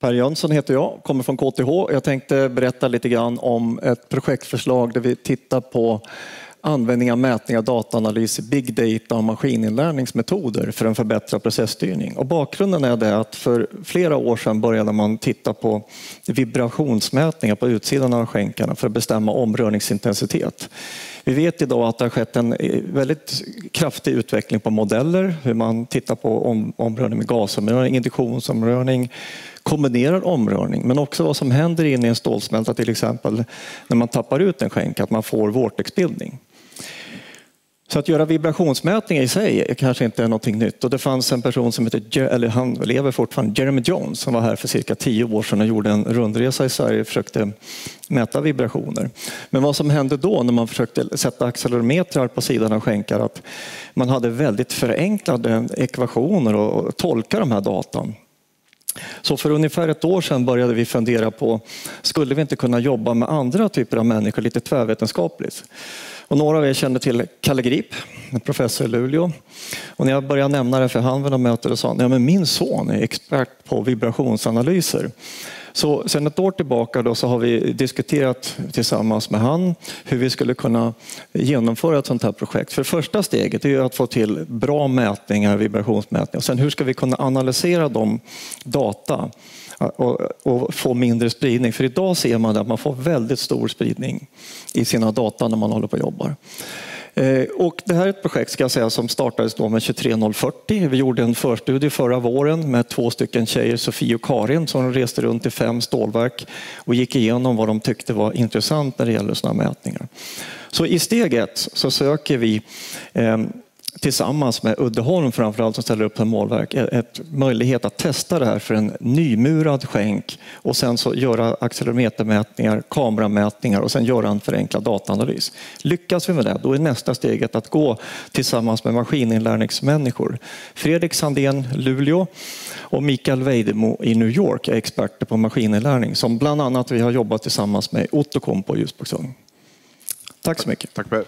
Per Jönsson heter jag, kommer från KTH. Jag tänkte berätta lite grann om ett projektförslag där vi tittar på användning av mätningar, dataanalys, big data och maskininlärningsmetoder för en förbättrad processstyrning. Och bakgrunden är det att för flera år sedan började man titta på vibrationsmätningar på utsidan av skänkarna för att bestämma omrörningsintensitet. Vi vet idag att det har skett en eh, väldigt kraftig utveckling på modeller, hur man tittar på om, omrörning med gasomrörning, induktionsomrörning, kombinerad omrörning, men också vad som händer inne i en stålsmälta till exempel när man tappar ut en skänk, att man får vårtexbildning. Så att göra vibrationsmätningar i sig är kanske inte är någonting nytt. Och det fanns en person som heter, eller han lever fortfarande, Jeremy Jones, som var här för cirka tio år sedan och gjorde en rundresa i Sverige och försökte mäta vibrationer. Men vad som hände då när man försökte sätta accelerometrar på sidan av skänkar, att man hade väldigt förenklade ekvationer och tolka de här datan. Så för ungefär ett år sedan började vi fundera på, skulle vi inte kunna jobba med andra typer av människor lite tvärvetenskapligt? Och några av er känner till Kalle Grip, en professor i Luleå. Och när jag började nämna det för han vid mötet sa han, ja, men min son är expert på vibrationsanalyser. Så sedan ett år tillbaka då så har vi diskuterat tillsammans med han hur vi skulle kunna genomföra ett sånt här projekt. För första steget är att få till bra mätningar, vibrationsmätningar. Sen hur ska vi kunna analysera de data och, och, få mindre spridning. För idag ser man att man får väldigt stor spridning i sina data när man håller på och jobbar. Eh, och det här är ett projekt ska jag säga, som startades då med 23040. Vi gjorde en förstudie förra våren med två stycken tjejer, Sofie och Karin, som reste runt i fem stålverk och gick igenom vad de tyckte var intressant när det gäller sådana mätningar. Så i steg ett så söker vi eh, tillsammans med Uddeholm framförallt som ställer upp som målverk ett möjlighet att testa det här för en nymurad skänk och sen så göra accelerometermätningar, kameramätningar och sen göra en förenklad dataanalys. Lyckas vi med det, då är nästa steget att gå tillsammans med maskininlärningsmänniskor. Fredrik Sandén, Luleå och Mikael Weidemo i New York är experter på maskininlärning som bland annat vi har jobbat tillsammans med Outokumpu på Ljusboksung. Tack så mycket. Tack tack